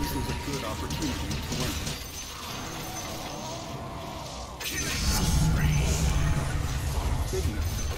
This is a good opportunity to learn. Goodness.